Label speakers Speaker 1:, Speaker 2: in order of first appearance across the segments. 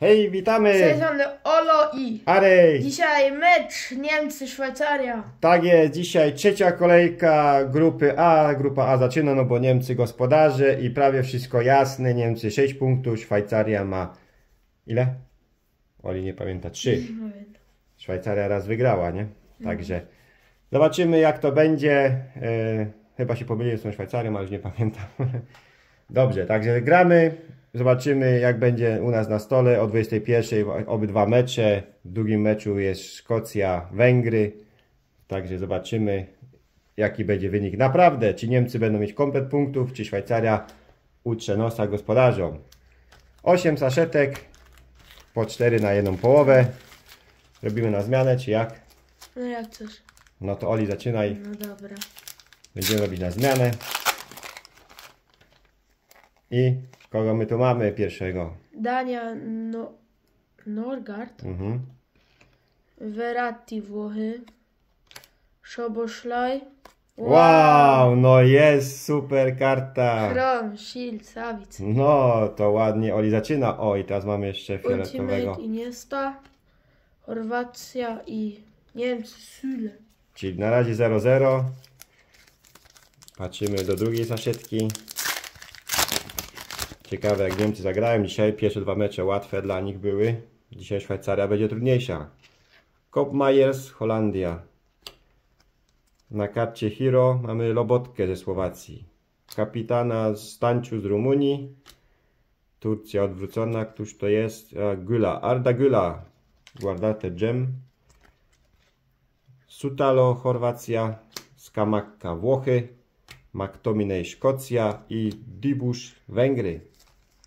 Speaker 1: Hej, witamy!
Speaker 2: Sezon Olo i
Speaker 1: Arej!
Speaker 2: dzisiaj mecz Niemcy-Szwajcaria.
Speaker 1: Tak jest, dzisiaj trzecia kolejka grupy A. Grupa A zaczyna, no bo Niemcy gospodarze i prawie wszystko jasne. Niemcy 6 punktów, Szwajcaria ma ile? Oli nie pamięta, 3. Szwajcaria raz wygrała, nie? Także zobaczymy jak to będzie. E, chyba się pomyliłem z tą Szwajcarią, ale już nie pamiętam. Dobrze, także gramy. Zobaczymy jak będzie u nas na stole o 21 obydwa mecze. W drugim meczu jest Szkocja, Węgry. Także zobaczymy jaki będzie wynik. Naprawdę, czy Niemcy będą mieć komplet punktów, czy Szwajcaria utrze nosa gospodarzom. 8 saszetek po 4 na jedną połowę. Robimy na zmianę, czy jak?
Speaker 2: No jak coś?
Speaker 1: No to Oli zaczynaj.
Speaker 2: No dobra.
Speaker 1: Będziemy robić na zmianę. I kogo my tu mamy pierwszego?
Speaker 2: Dania no, Norgard,
Speaker 1: Mhm.
Speaker 2: Verratti Włochy, Szoboszlaj,
Speaker 1: Wow, no jest super karta.
Speaker 2: Kron, Schill, Savic,
Speaker 1: No, to ładnie Oli zaczyna. O, i teraz mamy jeszcze fioletowego.
Speaker 2: Ultimate Iniesta, Chorwacja i Niemcy Süle.
Speaker 1: Czyli na razie 0-0. Patrzymy do drugiej saszetki. Ciekawe jak Niemcy zagrają dzisiaj. Pierwsze dwa mecze łatwe dla nich były. Dzisiaj Szwajcaria będzie trudniejsza. Kopmajers, Holandia. Na karcie Hero mamy Lobotkę ze Słowacji. Kapitana Stanciu z Rumunii. Turcja odwrócona. Któż to jest? A, Güla. Arda Güla. Guardate Gem. Sutalo Chorwacja, Skamakka Włochy, McTominay Szkocja i Dibusz Węgry.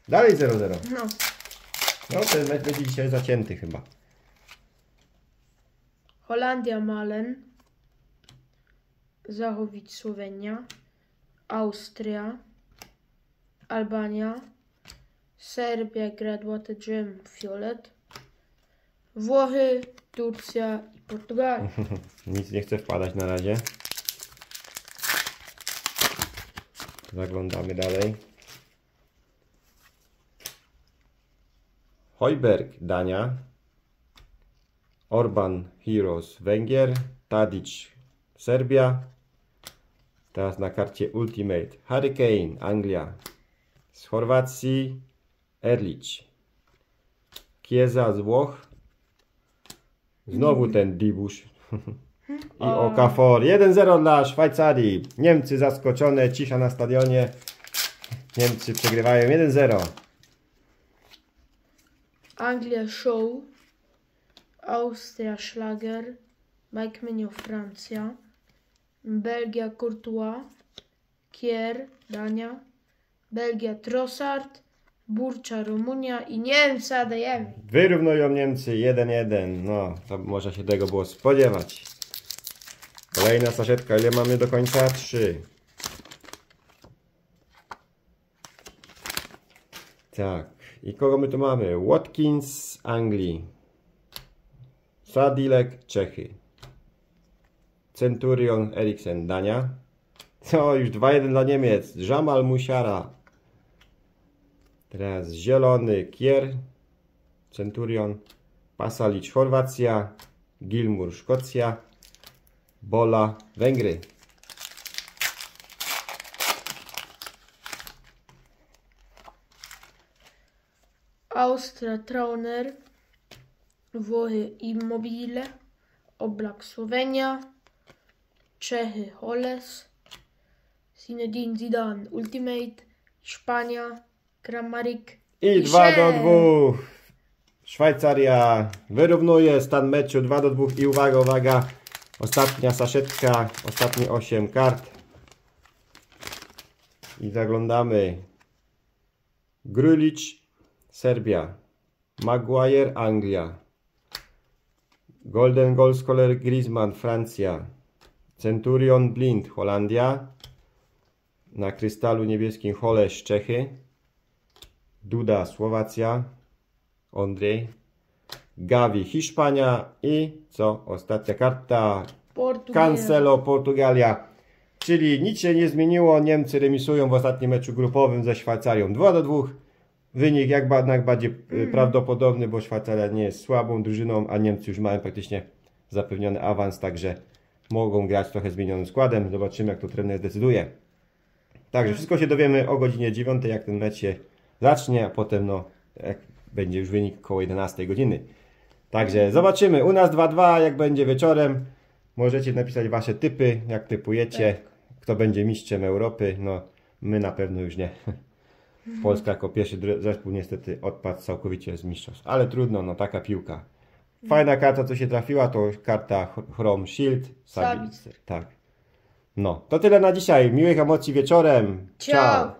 Speaker 1: Dalej 0-0.
Speaker 2: No,
Speaker 1: No ten mecz będzie dzisiaj zacięty chyba.
Speaker 2: Holandia Malen, Zachowic Słowenia, Austria, Albania, Serbia Graduate Gem Fiolet, Włochy, Turcja i Portugalia.
Speaker 1: Nic nie chce wpadać na razie. Zaglądamy dalej. Hojberg Dania. Orban Heroes Węgier. Tadic Serbia. Teraz na karcie Ultimate Hurricane Anglia. Z Chorwacji Erlich. Chiesa z Włoch. Znowu ten Dibusz. I Okafor. 1-0 dla Szwajcarii. Niemcy zaskoczone, cisza na stadionie. Niemcy przegrywają 1-0.
Speaker 2: Anglia Show, Austria Schlager, Mike Menio Francja, Belgia Courtois, Kier Dania, Belgia Trossard, Burcza Rumunia i Niemcy Adeyemi.
Speaker 1: Wyrównują Niemcy 1-1. No, to można się tego było spodziewać. Kolejna saszetka. Ile mamy do końca? 3. Tak. I kogo my tu mamy? Watkins Anglii. Sadilek Czechy. Centurion Eriksen Dania. To już 2-1 dla Niemiec. Jamal Musiara. Teraz zielony Kier. Centurion. Pasalic Chorwacja. Gilmur Szkocja. Bola Węgry.
Speaker 2: Austria Trauner, Włochy Immobile, Oblak Słowenia, Czechy Holes, Zinedine Zidane Ultimate, Hiszpania, Kramarik
Speaker 1: I 2 do
Speaker 2: Szef.
Speaker 1: 2. Szwajcaria wyrównuje stan meczu 2 do 2 i uwaga, uwaga. Ostatnia saszetka, ostatnie 8 kart. I zaglądamy. Grulic, Serbia. Maguire, Anglia. Golden Goal Scholar Griezmann, Francja. Centurion Blind, Holandia. Na krystalu niebieskim Holesz, Czechy. Duda, Słowacja. Ondrzej. Gavi, Hiszpania. I co? Ostatnia karta.
Speaker 2: Portugalia.
Speaker 1: Cancelo, Portugalia. Czyli nic się nie zmieniło. Niemcy remisują w ostatnim meczu grupowym ze Szwajcarią 2 do 2. wynik jak jednak bardziej y, prawdopodobny, bo Szwajcaria nie jest słabą drużyną, a Niemcy już mają praktycznie zapewniony awans, także mogą grać trochę zmienionym składem. Zobaczymy, jak to trener zdecyduje. Także wszystko się dowiemy o godzinie 9, jak ten mecz się zacznie, a potem no, jak będzie już wynik koło 11 godziny. Także zobaczymy. U nas 2-2, jak będzie wieczorem. Możecie napisać wasze typy, jak typujecie, kto będzie mistrzem Europy. No, my na pewno już nie. Polska jako pierwszy zespół niestety odpadł całkowicie z mistrzostw. Ale trudno, no taka piłka. Fajna karta, co się trafiła, to karta Ch- Chrome Shield.
Speaker 2: Sabitzer.
Speaker 1: Tak. No, to tyle na dzisiaj. Miłych emocji wieczorem.
Speaker 2: Ciao.